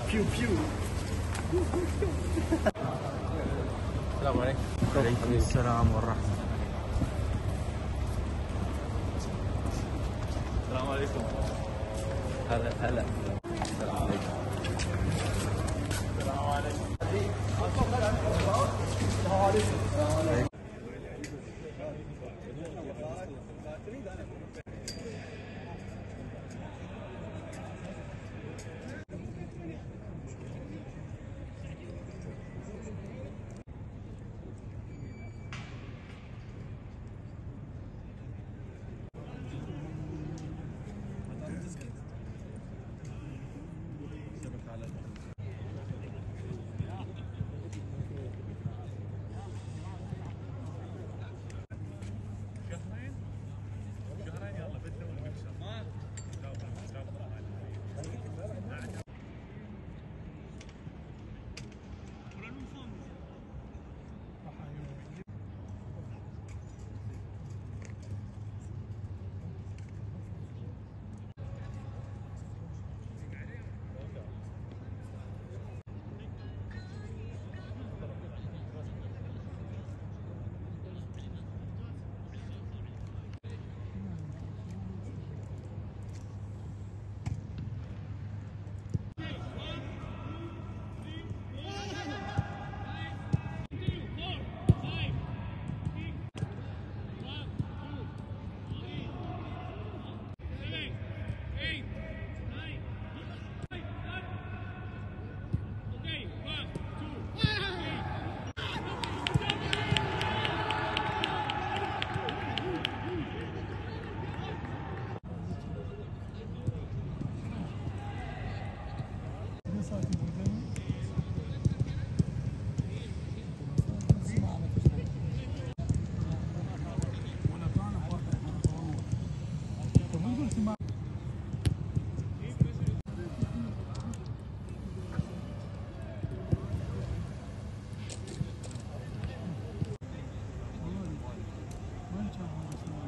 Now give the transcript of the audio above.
بيو بيو السلام عليكم وعليكم السلام والرحمة السلام عليكم هلا هلا السلام عليكم السلام عليكم Oh, that's nice.